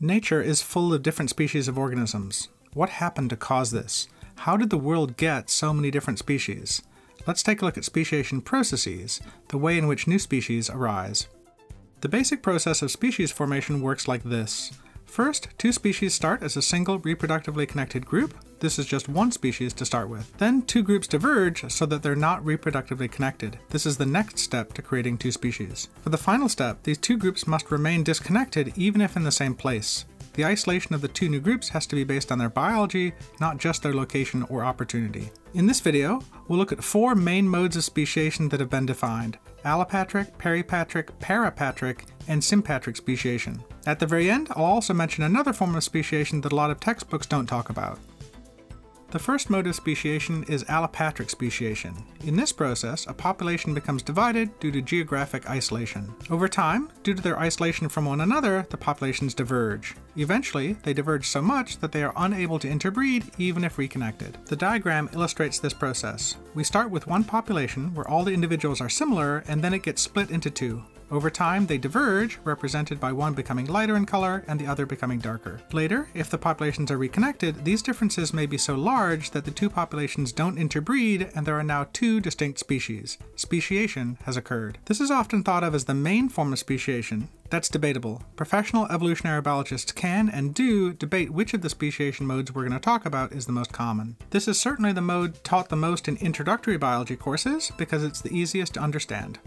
Nature is full of different species of organisms. What happened to cause this? How did the world get so many different species? Let's take a look at speciation processes, the way in which new species arise. The basic process of species formation works like this. First, two species start as a single reproductively connected group. This is just one species to start with. Then two groups diverge so that they're not reproductively connected. This is the next step to creating two species. For the final step, these two groups must remain disconnected even if in the same place. The isolation of the two new groups has to be based on their biology, not just their location or opportunity. In this video, we'll look at four main modes of speciation that have been defined, allopatric, peripatric, parapatric, and sympatric speciation. At the very end, I'll also mention another form of speciation that a lot of textbooks don't talk about. The first mode of speciation is allopatric speciation. In this process, a population becomes divided due to geographic isolation. Over time, due to their isolation from one another, the populations diverge. Eventually, they diverge so much that they are unable to interbreed even if reconnected. The diagram illustrates this process. We start with one population where all the individuals are similar and then it gets split into two. Over time, they diverge, represented by one becoming lighter in color and the other becoming darker. Later, if the populations are reconnected, these differences may be so large that the two populations don't interbreed and there are now two distinct species. Speciation has occurred. This is often thought of as the main form of speciation. That's debatable. Professional evolutionary biologists can and do debate which of the speciation modes we're going to talk about is the most common. This is certainly the mode taught the most in introductory biology courses because it's the easiest to understand.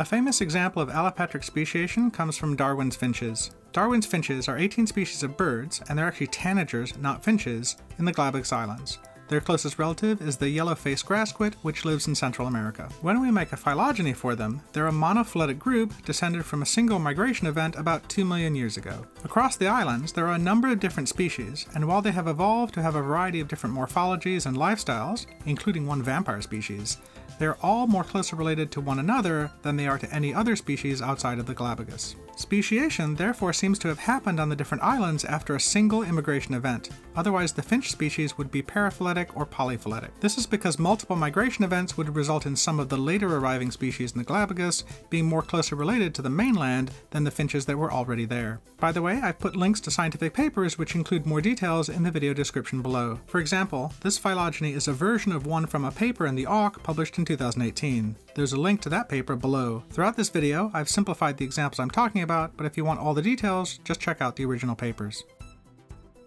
A famous example of allopatric speciation comes from Darwin's finches. Darwin's finches are 18 species of birds, and they're actually tanagers, not finches, in the Galapagos Islands. Their closest relative is the yellow-faced grassquit, which lives in Central America. When we make a phylogeny for them, they're a monophyletic group descended from a single migration event about 2 million years ago. Across the islands, there are a number of different species, and while they have evolved to have a variety of different morphologies and lifestyles, including one vampire species, they are all more closely related to one another than they are to any other species outside of the Galapagos. Speciation therefore seems to have happened on the different islands after a single immigration event, otherwise the finch species would be paraphyletic or polyphyletic. This is because multiple migration events would result in some of the later arriving species in the Galapagos being more closely related to the mainland than the finches that were already there. By the way, I've put links to scientific papers which include more details in the video description below. For example, this phylogeny is a version of one from a paper in the Auk published in 2018. There's a link to that paper below. Throughout this video, I've simplified the examples I'm talking about, but if you want all the details, just check out the original papers.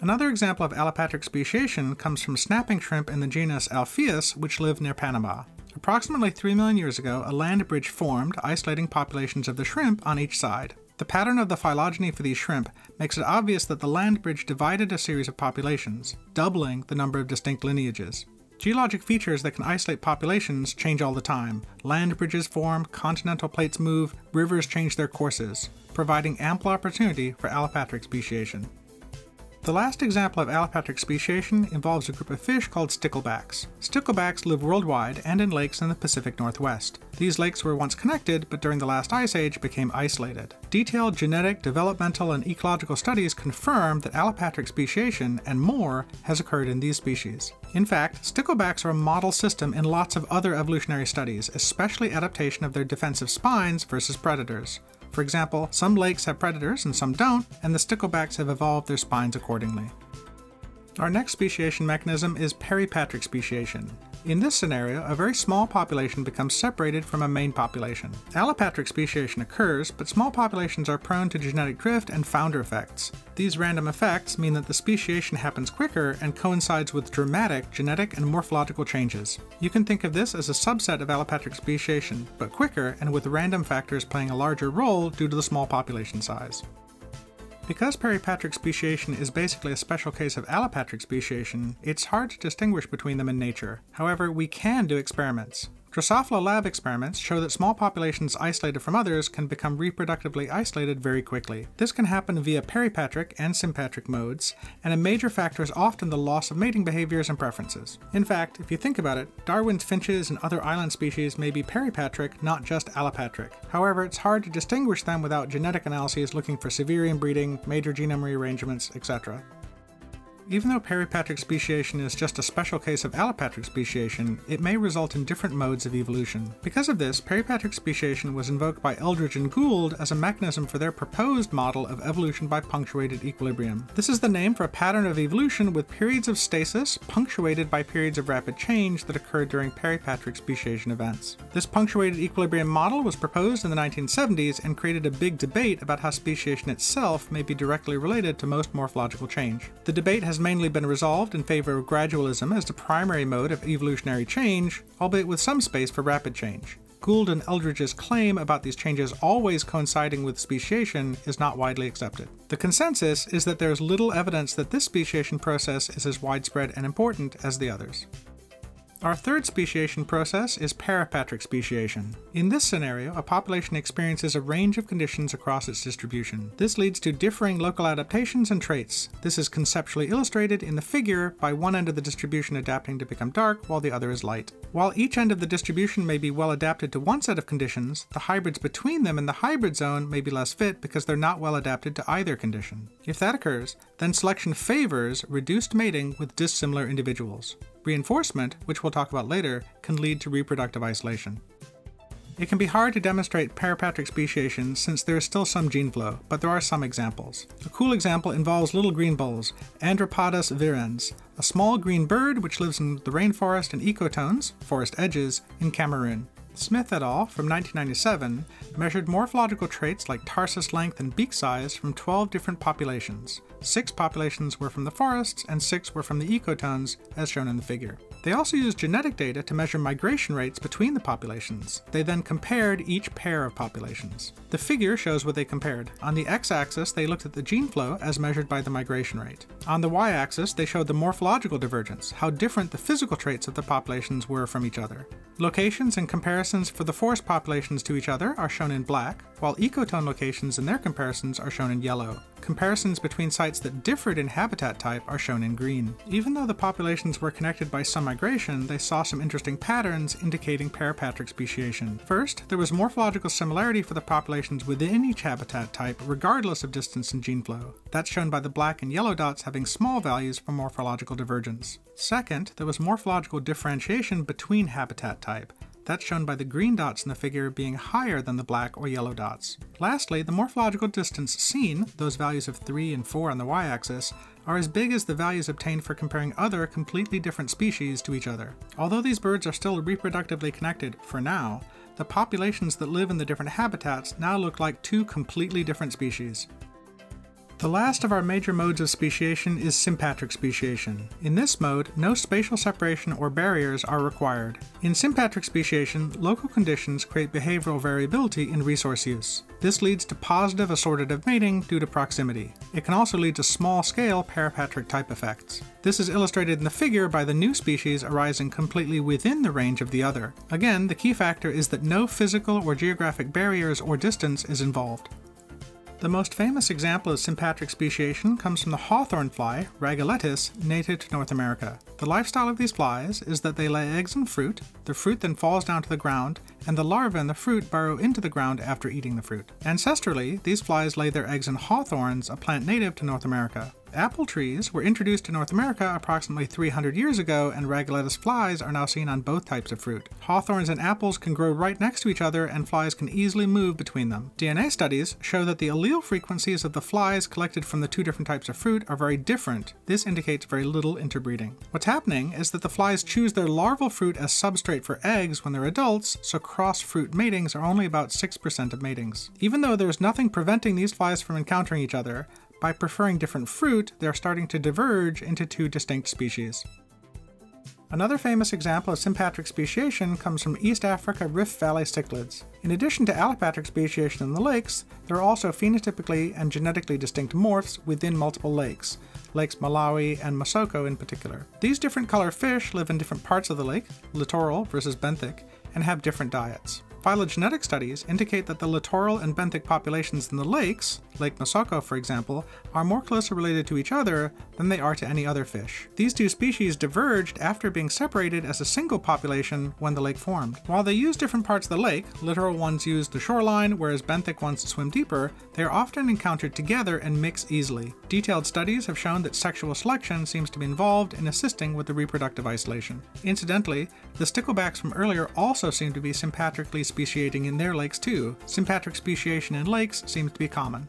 Another example of allopatric speciation comes from snapping shrimp in the genus Alpheus, which live near Panama. Approximately 3 million years ago, a land bridge formed, isolating populations of the shrimp on each side. The pattern of the phylogeny for these shrimp makes it obvious that the land bridge divided a series of populations, doubling the number of distinct lineages. Geologic features that can isolate populations change all the time. Land bridges form, continental plates move, rivers change their courses, providing ample opportunity for allopatric speciation. The last example of allopatric speciation involves a group of fish called sticklebacks. Sticklebacks live worldwide and in lakes in the Pacific Northwest. These lakes were once connected, but during the last ice age became isolated. Detailed genetic, developmental, and ecological studies confirm that allopatric speciation and more has occurred in these species. In fact, sticklebacks are a model system in lots of other evolutionary studies, especially adaptation of their defensive spines versus predators. For example, some lakes have predators and some don't, and the sticklebacks have evolved their spines accordingly. Our next speciation mechanism is peripatric speciation. In this scenario, a very small population becomes separated from a main population. Allopatric speciation occurs, but small populations are prone to genetic drift and founder effects. These random effects mean that the speciation happens quicker and coincides with dramatic genetic and morphological changes. You can think of this as a subset of allopatric speciation, but quicker and with random factors playing a larger role due to the small population size. Because peripatric speciation is basically a special case of allopatric speciation, it's hard to distinguish between them in nature. However, we can do experiments. Drosophila lab experiments show that small populations isolated from others can become reproductively isolated very quickly. This can happen via peripatric and sympatric modes, and a major factor is often the loss of mating behaviors and preferences. In fact, if you think about it, Darwin's finches and other island species may be peripatric, not just allopatric. However, it's hard to distinguish them without genetic analyses looking for severe inbreeding, major genome rearrangements, etc. Even though peripatric speciation is just a special case of allopatric speciation, it may result in different modes of evolution. Because of this, peripatric speciation was invoked by Eldredge and Gould as a mechanism for their proposed model of evolution by punctuated equilibrium. This is the name for a pattern of evolution with periods of stasis punctuated by periods of rapid change that occurred during peripatric speciation events. This punctuated equilibrium model was proposed in the 1970s and created a big debate about how speciation itself may be directly related to most morphological change. The debate has has mainly been resolved in favor of gradualism as the primary mode of evolutionary change, albeit with some space for rapid change. Gould and Eldredge's claim about these changes always coinciding with speciation is not widely accepted. The consensus is that there is little evidence that this speciation process is as widespread and important as the others. Our third speciation process is parapatric speciation. In this scenario, a population experiences a range of conditions across its distribution. This leads to differing local adaptations and traits. This is conceptually illustrated in the figure by one end of the distribution adapting to become dark while the other is light. While each end of the distribution may be well adapted to one set of conditions, the hybrids between them in the hybrid zone may be less fit because they're not well adapted to either condition. If that occurs, then selection favors reduced mating with dissimilar individuals. Reinforcement, which we'll talk about later, can lead to reproductive isolation. It can be hard to demonstrate parapatric speciation since there is still some gene flow, but there are some examples. A cool example involves little green bulls, Andropadus virens, a small green bird which lives in the rainforest and ecotones, forest edges, in Cameroon. Smith et al. from 1997 measured morphological traits like tarsus length and beak size from 12 different populations. Six populations were from the forests and six were from the ecotones, as shown in the figure. They also used genetic data to measure migration rates between the populations. They then compared each pair of populations. The figure shows what they compared. On the x-axis, they looked at the gene flow as measured by the migration rate. On the y-axis, they showed the morphological divergence, how different the physical traits of the populations were from each other. Locations and comparisons for the forest populations to each other are shown in black, while ecotone locations and their comparisons are shown in yellow. Comparisons between sites that differed in habitat type are shown in green. Even though the populations were connected by some migration, they saw some interesting patterns indicating parapatric speciation. First, there was morphological similarity for the populations within each habitat type regardless of distance and gene flow. That's shown by the black and yellow dots having small values for morphological divergence. Second, there was morphological differentiation between habitat type. That's shown by the green dots in the figure being higher than the black or yellow dots. Lastly, the morphological distance seen, those values of 3 and 4 on the y-axis, are as big as the values obtained for comparing other completely different species to each other. Although these birds are still reproductively connected, for now, the populations that live in the different habitats now look like two completely different species. The last of our major modes of speciation is sympatric speciation. In this mode, no spatial separation or barriers are required. In sympatric speciation, local conditions create behavioral variability in resource use. This leads to positive assortative mating due to proximity. It can also lead to small-scale parapatric type effects. This is illustrated in the figure by the new species arising completely within the range of the other. Again, the key factor is that no physical or geographic barriers or distance is involved. The most famous example of sympatric speciation comes from the hawthorn fly, Rhagoletis, native to North America. The lifestyle of these flies is that they lay eggs and fruit, the fruit then falls down to the ground, and the larvae and the fruit burrow into the ground after eating the fruit. Ancestrally, these flies lay their eggs in hawthorns, a plant native to North America apple trees were introduced to North America approximately 300 years ago, and Rhagoletis flies are now seen on both types of fruit. Hawthorns and apples can grow right next to each other, and flies can easily move between them. DNA studies show that the allele frequencies of the flies collected from the two different types of fruit are very different. This indicates very little interbreeding. What's happening is that the flies choose their larval fruit as substrate for eggs when they're adults, so cross fruit matings are only about 6% of matings. Even though there's nothing preventing these flies from encountering each other, by preferring different fruit, they're starting to diverge into two distinct species. Another famous example of sympatric speciation comes from East Africa Rift Valley cichlids. In addition to allopatric speciation in the lakes, there are also phenotypically and genetically distinct morphs within multiple lakes, lakes Malawi and Masoko in particular. These different color fish live in different parts of the lake, littoral versus benthic, and have different diets. Phylogenetic studies indicate that the littoral and benthic populations in the lakes, Lake Masoko for example, are more closely related to each other than they are to any other fish. These two species diverged after being separated as a single population when the lake formed. While they use different parts of the lake, littoral ones use the shoreline, whereas benthic ones swim deeper, they are often encountered together and mix easily. Detailed studies have shown that sexual selection seems to be involved in assisting with the reproductive isolation. Incidentally, the sticklebacks from earlier also seem to be sympatrically speciating in their lakes too. Sympatric speciation in lakes seems to be common.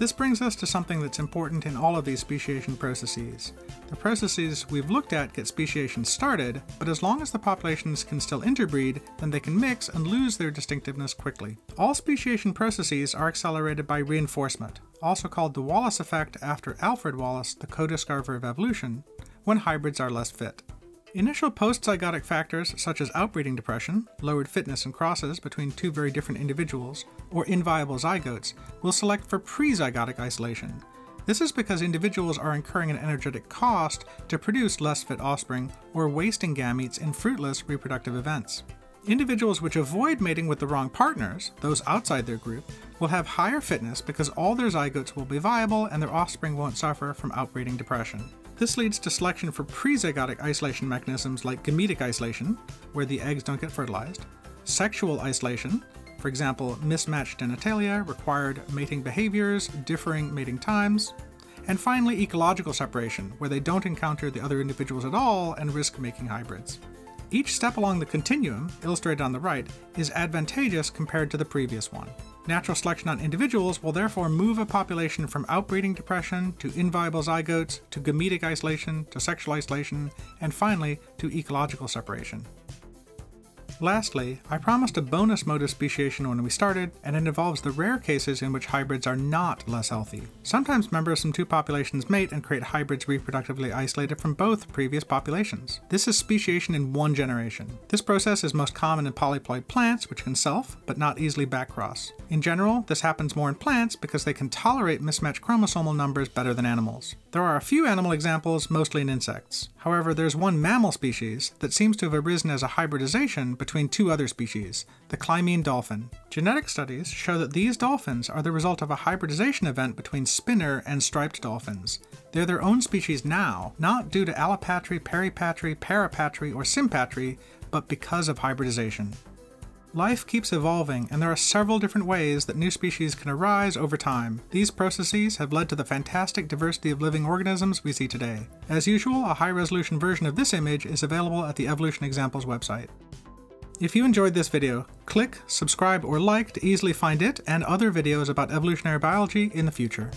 This brings us to something that's important in all of these speciation processes. The processes we've looked at get speciation started, but as long as the populations can still interbreed, then they can mix and lose their distinctiveness quickly. All speciation processes are accelerated by reinforcement, also called the Wallace effect after Alfred Wallace, the co-discoverer of evolution, when hybrids are less fit. Initial post-zygotic factors such as outbreeding depression, lowered fitness and crosses between two very different individuals, or inviable zygotes will select for pre-zygotic isolation. This is because individuals are incurring an energetic cost to produce less fit offspring or wasting gametes in fruitless reproductive events. Individuals which avoid mating with the wrong partners, those outside their group, will have higher fitness because all their zygotes will be viable and their offspring won't suffer from outbreeding depression. This leads to selection for prezygotic isolation mechanisms like gametic isolation, where the eggs don't get fertilized, sexual isolation, for example, mismatched genitalia, required mating behaviors, differing mating times, and finally ecological separation, where they don't encounter the other individuals at all and risk making hybrids. Each step along the continuum, illustrated on the right, is advantageous compared to the previous one. Natural selection on individuals will therefore move a population from outbreeding depression to inviable zygotes to gametic isolation to sexual isolation and finally to ecological separation. Lastly, I promised a bonus mode of speciation when we started, and it involves the rare cases in which hybrids are not less healthy. Sometimes members from two populations mate and create hybrids reproductively isolated from both previous populations. This is speciation in one generation. This process is most common in polyploid plants, which can self, but not easily backcross. In general, this happens more in plants because they can tolerate mismatched chromosomal numbers better than animals. There are a few animal examples, mostly in insects. However, there's one mammal species that seems to have arisen as a hybridization between two other species, the Clymene dolphin. Genetic studies show that these dolphins are the result of a hybridization event between spinner and striped dolphins. They're their own species now, not due to allopatry, peripatry, parapatry, or sympatry, but because of hybridization. Life keeps evolving, and there are several different ways that new species can arise over time. These processes have led to the fantastic diversity of living organisms we see today. As usual, a high resolution version of this image is available at the Evolution Examples website. If you enjoyed this video, click, subscribe, or like to easily find it and other videos about evolutionary biology in the future.